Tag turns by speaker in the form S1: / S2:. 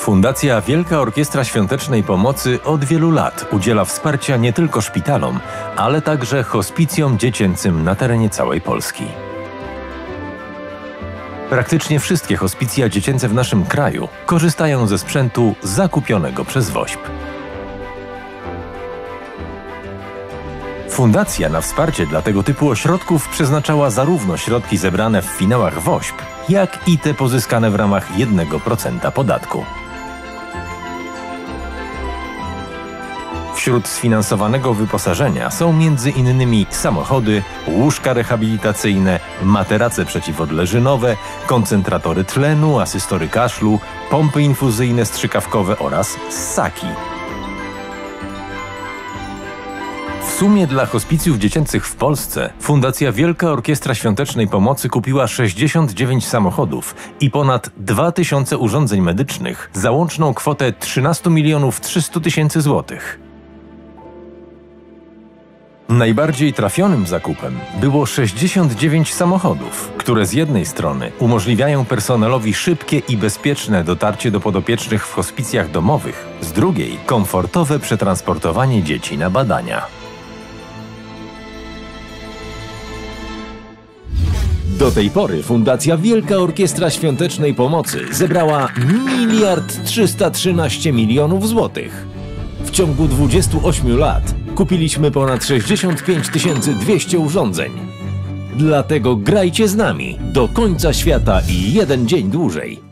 S1: Fundacja Wielka Orkiestra Świątecznej Pomocy od wielu lat udziela wsparcia nie tylko szpitalom, ale także hospicjom dziecięcym na terenie całej Polski. Praktycznie wszystkie hospicja dziecięce w naszym kraju korzystają ze sprzętu zakupionego przez WOŚP. Fundacja na wsparcie dla tego typu ośrodków przeznaczała zarówno środki zebrane w finałach WOŚP, jak i te pozyskane w ramach 1% podatku. Wśród sfinansowanego wyposażenia są m.in. samochody, łóżka rehabilitacyjne, materace przeciwodleżynowe, koncentratory tlenu, asystory kaszlu, pompy infuzyjne strzykawkowe oraz ssaki. W sumie dla hospicjów dziecięcych w Polsce Fundacja Wielka Orkiestra Świątecznej Pomocy kupiła 69 samochodów i ponad 2000 urządzeń medycznych za łączną kwotę 13 milionów 300 tysięcy złotych. Najbardziej trafionym zakupem było 69 samochodów, które z jednej strony umożliwiają personelowi szybkie i bezpieczne dotarcie do podopiecznych w hospicjach domowych, z drugiej komfortowe przetransportowanie dzieci na badania. Do tej pory Fundacja Wielka Orkiestra Świątecznej Pomocy zebrała miliard 313 milionów złotych. W ciągu 28 lat kupiliśmy ponad 65 200 urządzeń. Dlatego grajcie z nami do końca świata i jeden dzień dłużej.